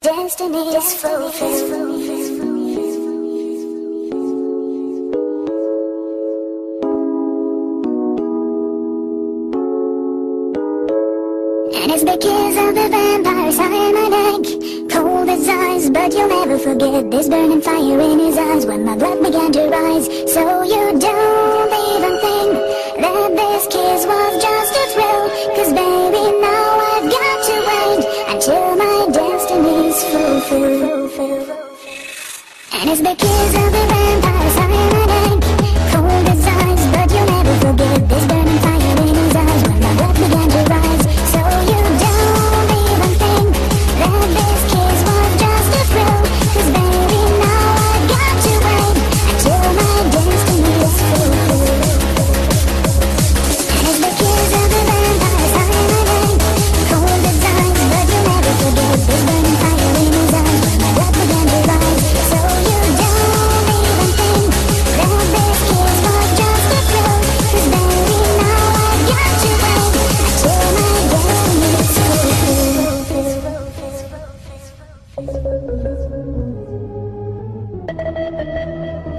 Destiny is fulfilled. And it's because of the vampire's eye in my neck Cold as ice, but you'll never forget This burning fire in his eyes When my blood began to rise So you don't As the kids of the vampires.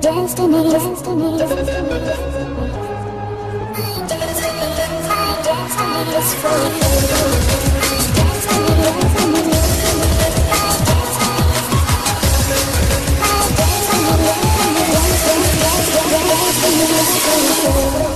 destiny, destiny, destiny, Thank you.